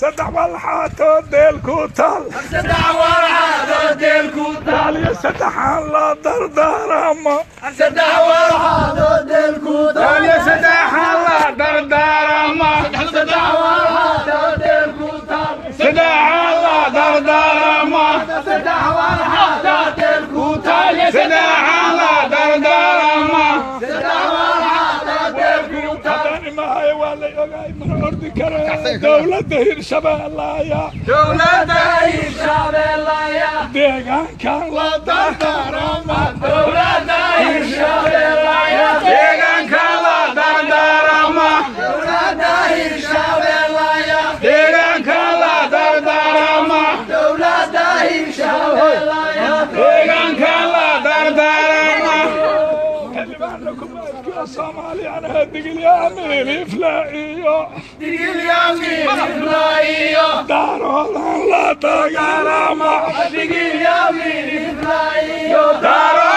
saddex walxaatoo deel ku tal daaliyo saddexaan la dardaaramo daaliyo saddexaan la dardaaramo saddexaan la dardaaramo saddexaan la dardaaramo haddaan imahayo waa la ogaay mana awoodi kare dowladda hirshabeelle ayaa deegaankan la dardaara يا صومالي انا هدق اليامي فلاقيو دق اليامي فلاقيو دارو لا تقرما دق اليامي فلاقيو دارو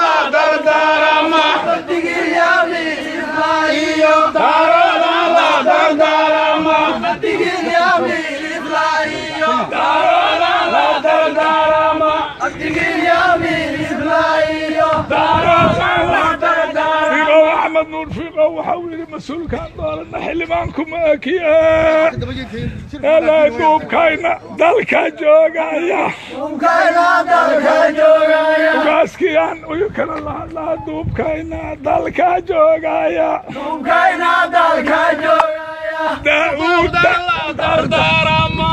لا تقرما دق اليامي فلاقيو دارو لا تقرما دق اليامي فلاقيو دارو لا تقرما دق اليامي فلاقيو دارو nunfiqa waxau yidhi mas'uulkaan doolana xildhibaanku maakiya ilaa duubkayna dalka joogaya. Ugaaskii aan uyinkana lahadlaha duubkayna dalka joogaya. Daauda dardaarama.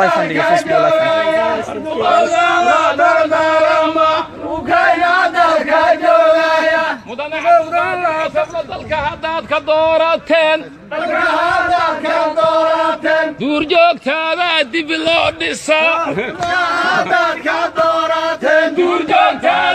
Live on the Facebook live on. duqowdan la dardaarama mudane xildhibaanka dalka haddaad ka doorateen duurjoogtaada dib loo dhisaa duurjoogtaada dib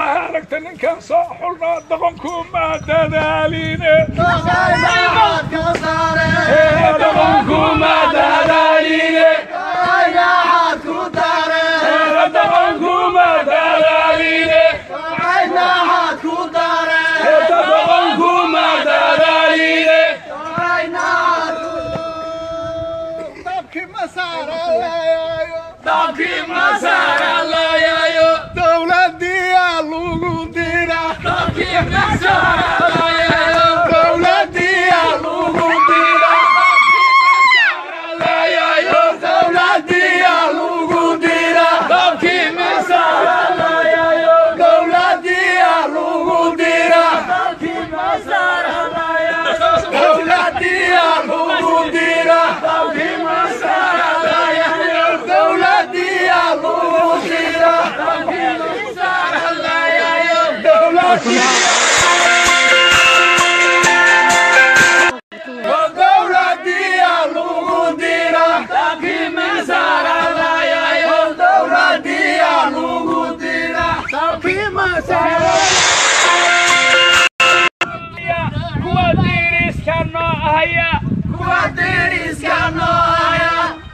aragta ninkan soo xulnaa doqonkuma dadaaline doqonkuma Happy Mazara!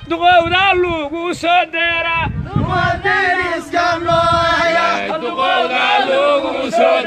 Duqowdaa luugu soo deera